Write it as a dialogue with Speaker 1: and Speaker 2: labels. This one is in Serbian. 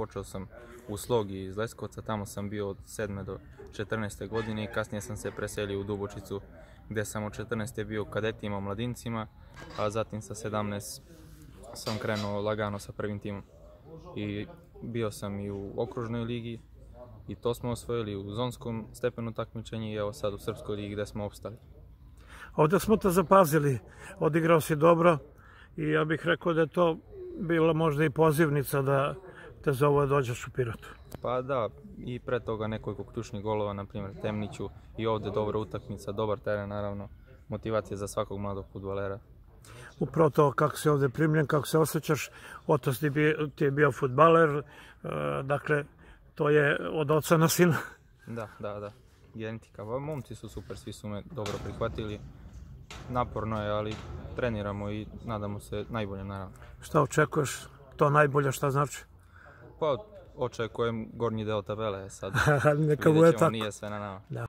Speaker 1: počeo sam u Slogi iz Leskovca, tamo sam bio od 7. do 14. godine i kasnije sam se preselio u Dubočicu gdje sam od 14. bio kadetima, mladincima, a zatim sa 17 sam krenuo lagano sa prvim timom. I bio sam i u okružnoj ligi i to smo osvojili u zonskom stepenu takmičenja i evo sad u srpskoj ligi gdje smo opstali.
Speaker 2: Ovdje smo te zapazili, odigrao si dobro i ja bih rekao da je to bila možda i pozivnica da te zove dođeš u Pirotu.
Speaker 1: Pa da, i pre toga nekoliko ključnih golova, na primjer Temniću i ovdje dobra utakmica, dobar teren naravno, motivacija za svakog mladog futbolera.
Speaker 2: Upravo to kako si ovdje primljen, kako se osjećaš, otac ti, ti je bio futbaler, e, dakle to je od oca na sina.
Speaker 1: Da, da, da, genetika. Momci su super, svi su me dobro prihvatili. Naporno je, ali treniramo i nadamo se najbolje naravno.
Speaker 2: Šta očekuješ? To najbolje šta znači?
Speaker 1: Pa očekujem gornji deo tabele sad.
Speaker 2: Neka bude tako.
Speaker 1: Nije sve na nama.
Speaker 2: Da.